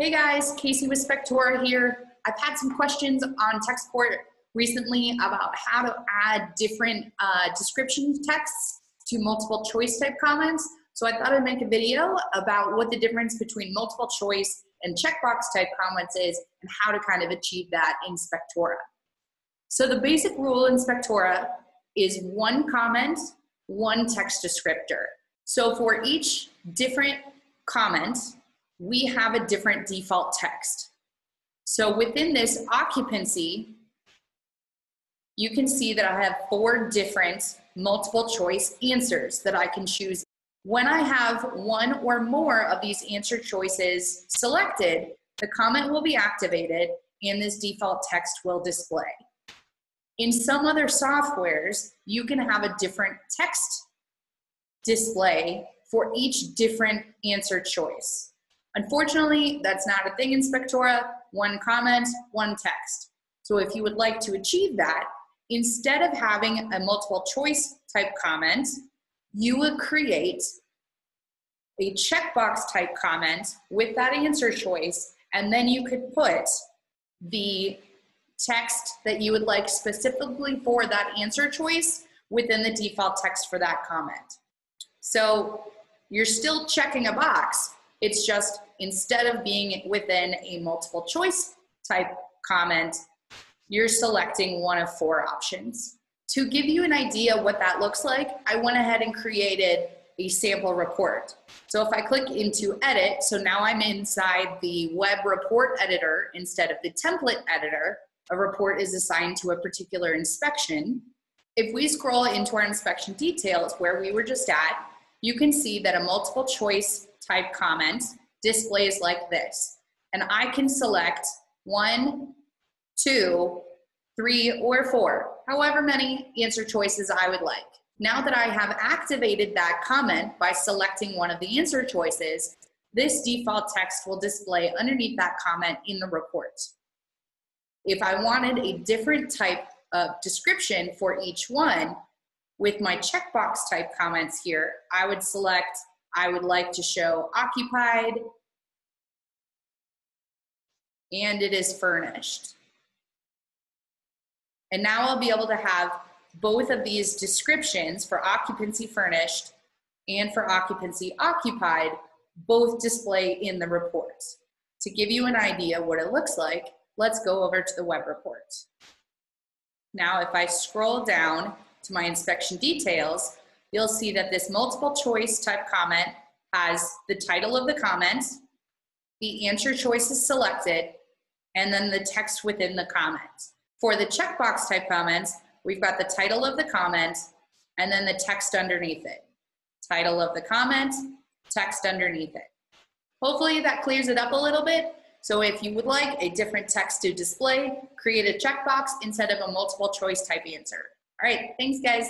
Hey guys, Casey with Spectora here. I've had some questions on tech support recently about how to add different uh, description texts to multiple choice type comments. So I thought I'd make a video about what the difference between multiple choice and checkbox type comments is and how to kind of achieve that in Spectora. So the basic rule in Spectora is one comment, one text descriptor. So for each different comment, we have a different default text. So within this occupancy, you can see that I have four different multiple choice answers that I can choose. When I have one or more of these answer choices selected, the comment will be activated and this default text will display. In some other softwares, you can have a different text display for each different answer choice. Unfortunately, that's not a thing in Spectora. One comment, one text. So if you would like to achieve that, instead of having a multiple choice type comment, you would create a checkbox type comment with that answer choice, and then you could put the text that you would like specifically for that answer choice within the default text for that comment. So you're still checking a box. It's just instead of being within a multiple choice type comment, you're selecting one of four options. To give you an idea what that looks like, I went ahead and created a sample report. So if I click into edit, so now I'm inside the web report editor instead of the template editor, a report is assigned to a particular inspection. If we scroll into our inspection details where we were just at, you can see that a multiple choice type comment displays like this. And I can select one, two, three, or four, however many answer choices I would like. Now that I have activated that comment by selecting one of the answer choices, this default text will display underneath that comment in the report. If I wanted a different type of description for each one, with my checkbox type comments here, I would select, I would like to show occupied, and it is furnished. And now I'll be able to have both of these descriptions for occupancy furnished and for occupancy occupied both display in the report. To give you an idea what it looks like, let's go over to the web report. Now, if I scroll down to my inspection details, you'll see that this multiple choice type comment has the title of the comment, the answer choice is selected, and then the text within the comment. For the checkbox type comments, we've got the title of the comment and then the text underneath it. Title of the comment, text underneath it. Hopefully that clears it up a little bit. So if you would like a different text to display, create a checkbox instead of a multiple choice type answer. All right, thanks guys.